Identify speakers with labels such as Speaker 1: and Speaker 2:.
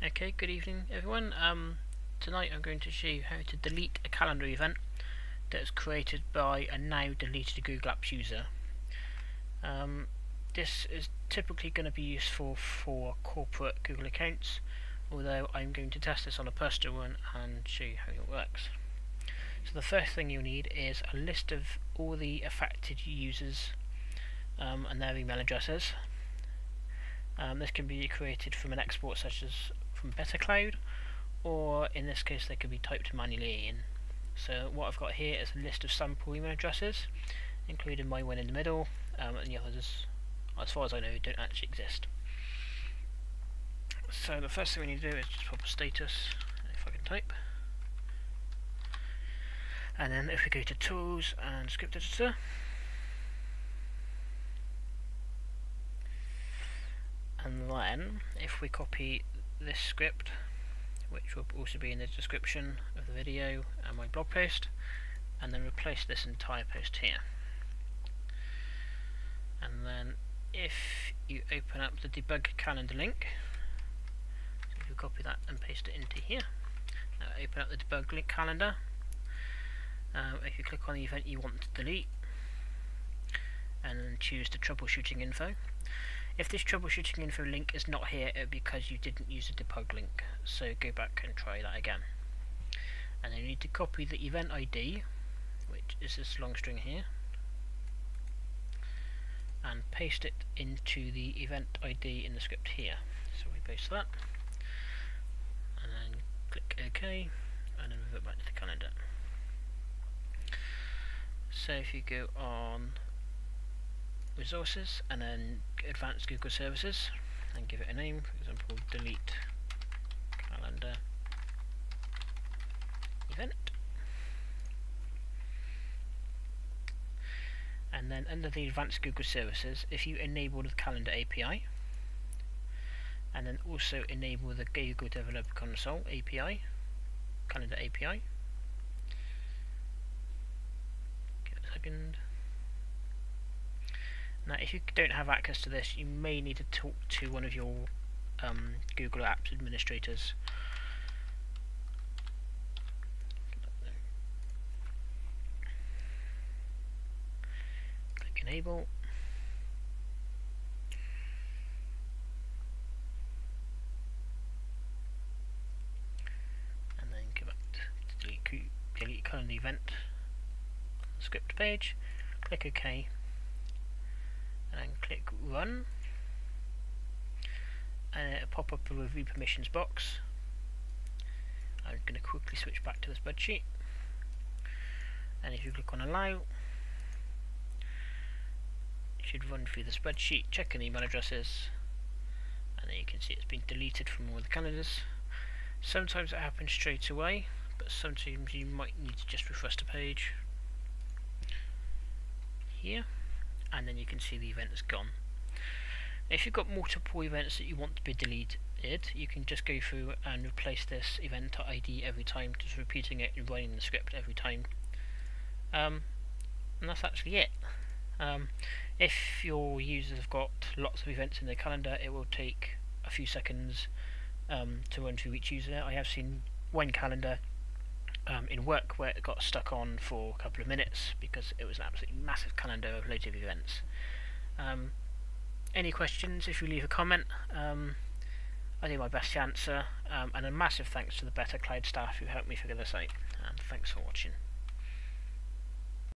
Speaker 1: Okay, good evening everyone. Um, tonight I'm going to show you how to delete a calendar event that is created by a now deleted Google Apps user. Um, this is typically going to be useful for corporate Google accounts, although I'm going to test this on a personal one and show you how it works. So the first thing you'll need is a list of all the affected users um, and their email addresses. Um, this can be created from an export such as from BetterCloud or in this case they could be typed manually in. So what I've got here is a list of sample email addresses including my one in the middle um, and the others as far as I know don't actually exist. So the first thing we need to do is just pop a status if I can type and then if we go to tools and script editor and then if we copy this script which will also be in the description of the video and my blog post and then replace this entire post here. And then if you open up the debug calendar link so you copy that and paste it into here now open up the debug link calendar. Uh, if you click on the event you want to delete and choose the troubleshooting info if this troubleshooting info link is not here, it's because you didn't use a debug link. So go back and try that again. And then you need to copy the event ID, which is this long string here, and paste it into the event ID in the script here. So we paste that, and then click OK, and then move it back to the calendar. So if you go on resources and then advanced Google services and give it a name, for example delete calendar event. And then under the advanced Google services if you enable the calendar API and then also enable the Google Developer Console API calendar API give it a second now if you don't have access to this you may need to talk to one of your um, Google Apps administrators. Click enable. And then go back to delete, delete calendar event script page. Click OK and click run. And it'll pop up a review permissions box. I'm going to quickly switch back to the spreadsheet. And if you click on allow it should run through the spreadsheet checking the email addresses and then you can see it's been deleted from all the calendars. Sometimes it happens straight away but sometimes you might need to just refresh the page. Here and then you can see the event is gone. If you've got multiple events that you want to be deleted, you can just go through and replace this event ID every time, just repeating it and running the script every time. Um, and that's actually it. Um, if your users have got lots of events in their calendar, it will take a few seconds um, to run through each user. I have seen one calendar um, in work where it got stuck on for a couple of minutes because it was an absolutely massive calendar of loads of events. Um, any questions, if you leave a comment, um, I do my best to answer, um, and a massive thanks to the BetterCloud staff who helped me figure this out. thanks for watching.